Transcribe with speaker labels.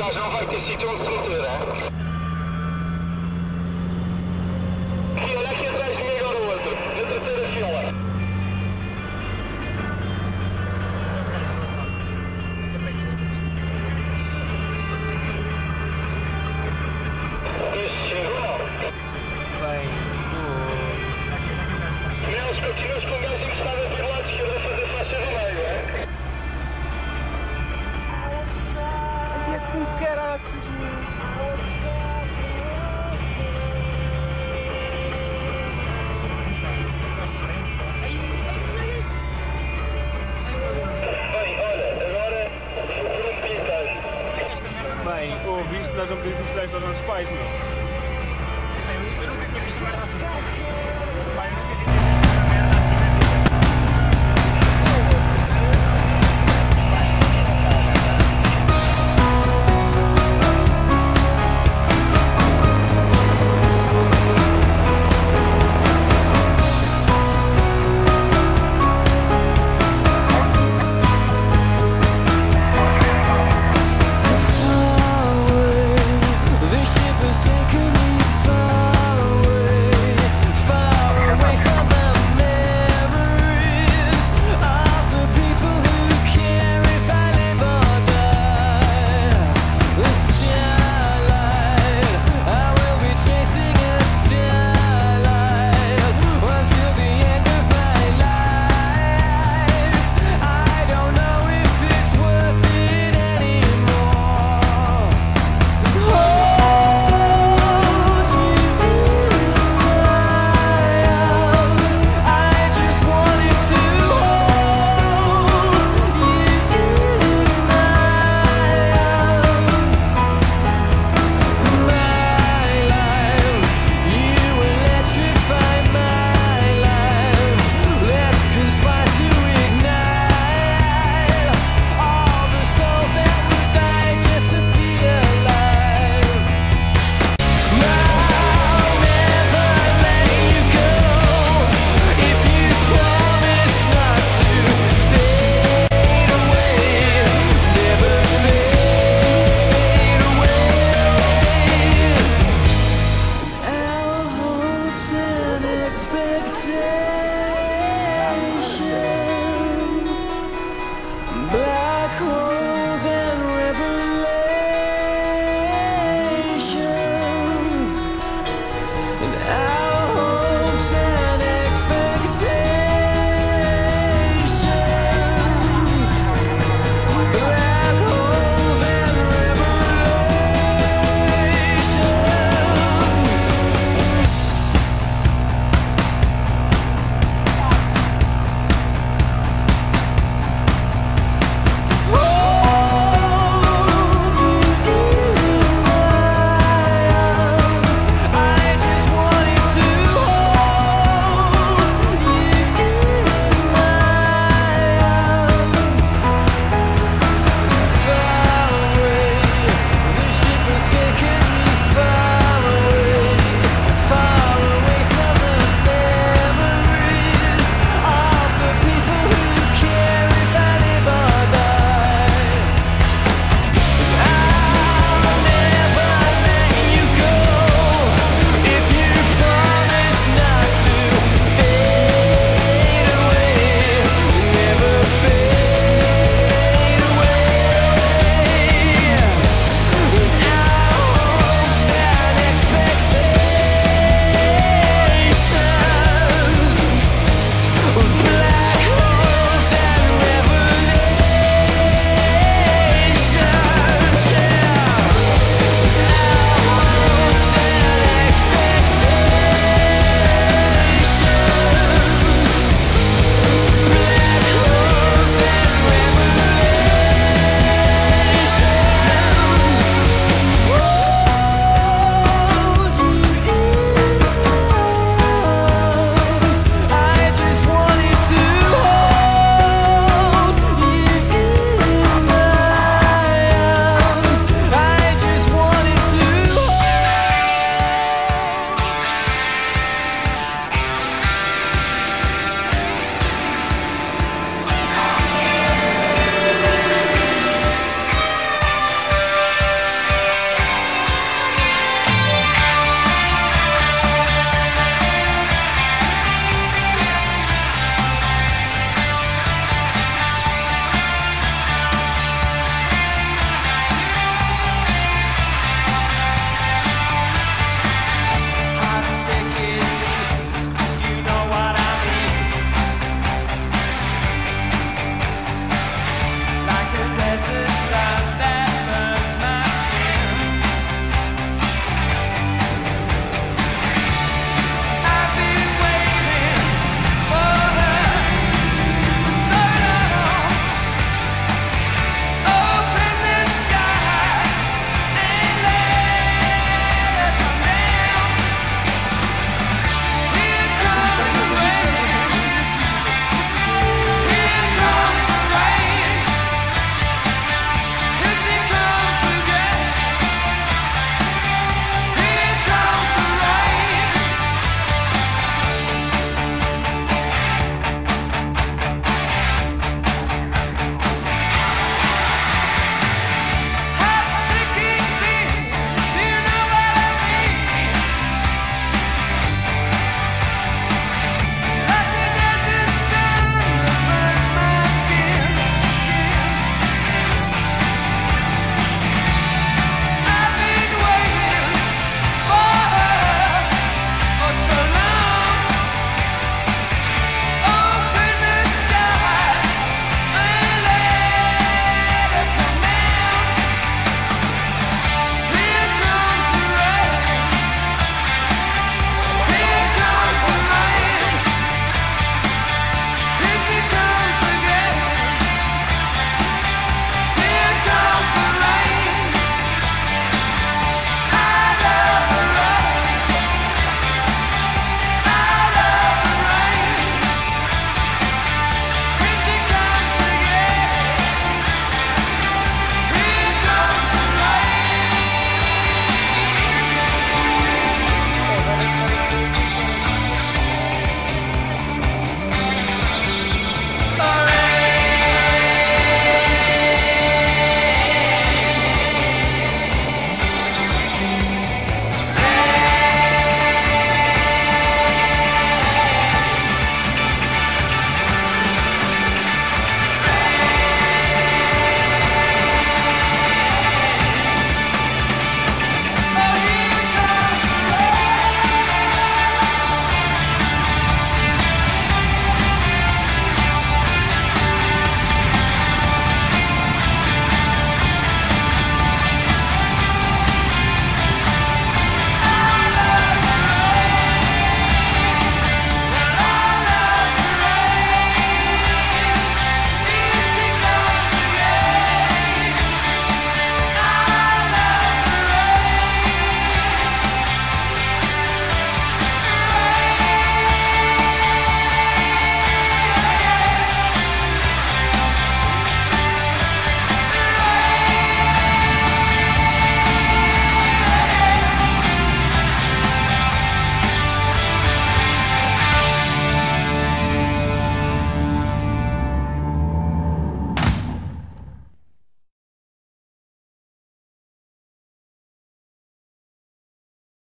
Speaker 1: ja jongen wel vaak de situatie hè. as on a spice mill.